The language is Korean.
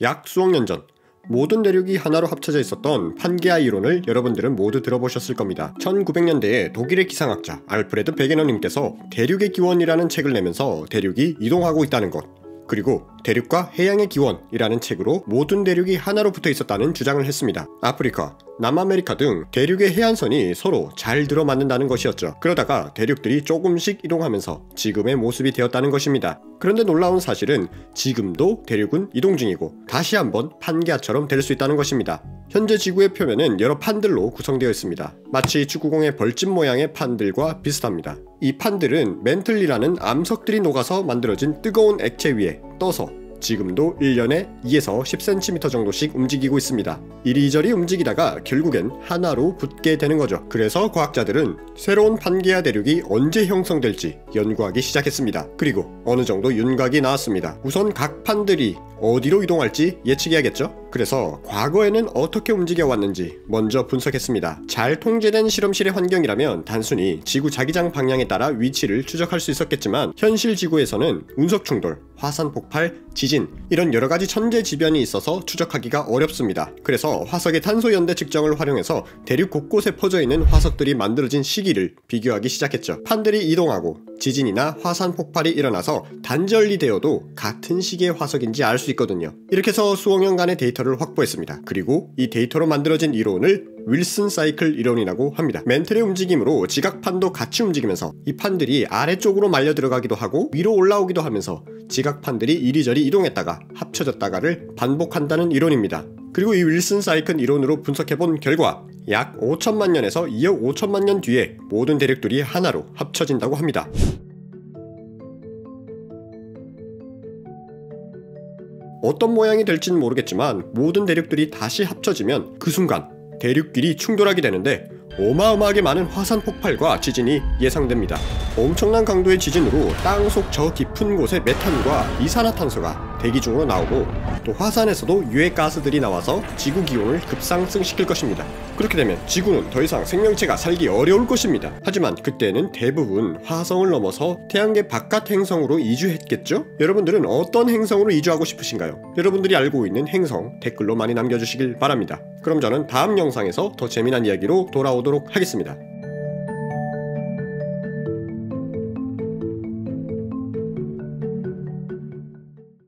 약 수억 년 전 모든 대륙이 하나로 합쳐져 있었던 판게아 이론을 여러분들은 모두 들어보셨을 겁니다. 1900년대에 독일의 기상학자 알프레드 베게너님께서 대륙의 기원이라는 책을 내면서 대륙이 이동하고 있다는 것 그리고 대륙과 해양의 기원이라는 책으로 모든 대륙이 하나로 붙어 있었다는 주장을 했습니다. 아프리카, 남아메리카 등 대륙의 해안선이 서로 잘 들어맞는다는 것이었죠. 그러다가 대륙들이 조금씩 이동하면서 지금의 모습이 되었다는 것입니다. 그런데 놀라운 사실은 지금도 대륙은 이동 중이고 다시 한번 판게아처럼 될 수 있다는 것입니다. 현재 지구의 표면은 여러 판들로 구성되어 있습니다. 마치 축구공의 벌집 모양의 판들과 비슷합니다. 이 판들은 멘틀리라는 암석들이 녹아서 만들어진 뜨거운 액체 위에 떠서 지금도 1년에 2에서 10cm 정도씩 움직이고 있습니다. 이리저리 움직이다가 결국엔 하나로 붙게 되는 거죠. 그래서 과학자들은 새로운 판게아 대륙이 언제 형성될지 연구하기 시작했습니다. 그리고 어느 정도 윤곽이 나왔습니다. 우선 각 판들이 어디로 이동할지 예측해야겠죠? 그래서 과거에는 어떻게 움직여 왔는지 먼저 분석했습니다. 잘 통제된 실험실의 환경이라면 단순히 지구 자기장 방향에 따라 위치를 추적할 수 있었겠지만 현실 지구에서는 운석 충돌, 화산 폭발, 지진 이런 여러 가지 천재지변이 있어서 추적하기가 어렵습니다. 그래서 화석의 탄소 연대 측정을 활용해서 대륙 곳곳에 퍼져 있는 화석들이 만들어진 시기를 비교하기 시작했죠. 판들이 이동하고 지진이나 화산 폭발이 일어나서 단절이 되어도 같은 시기의 화석인지 알 수 있거든요. 이렇게 해서 수억 년간의 데이터를 확보했습니다. 그리고 이 데이터로 만들어진 이론을 윌슨 사이클 이론이라고 합니다. 맨틀의 움직임으로 지각판도 같이 움직이면서 이 판들이 아래쪽으로 말려 들어가기도 하고 위로 올라오기도 하면서 지각판들이 이리저리 이동했다가 합쳐졌다가를 반복한다는 이론입니다. 그리고 이 윌슨 사이클 이론으로 분석해본 결과 약 5천만 년에서 2억 5천만 년 뒤에 모든 대륙들이 하나로 합쳐진다고 합니다. 어떤 모양이 될지는 모르겠지만 모든 대륙들이 다시 합쳐지면 그 순간 대륙끼리 충돌하게 되는데 어마어마하게 많은 화산 폭발과 지진이 예상됩니다. 엄청난 강도의 지진으로 땅 속 저 깊은 곳에 메탄과 이산화탄소가 대기 중으로 나오고 또 화산에서도 유해 가스들이 나와서 지구 기온을 급상승시킬 것입니다. 그렇게 되면 지구는 더 이상 생명체가 살기 어려울 것입니다. 하지만 그때는 대부분 화성을 넘어서 태양계 바깥 행성으로 이주했겠죠? 여러분들은 어떤 행성으로 이주하고 싶으신가요? 여러분들이 알고 있는 행성 댓글로 많이 남겨주시길 바랍니다. 그럼 저는 다음 영상에서 더 재미난 이야기로 돌아오도록 하겠습니다.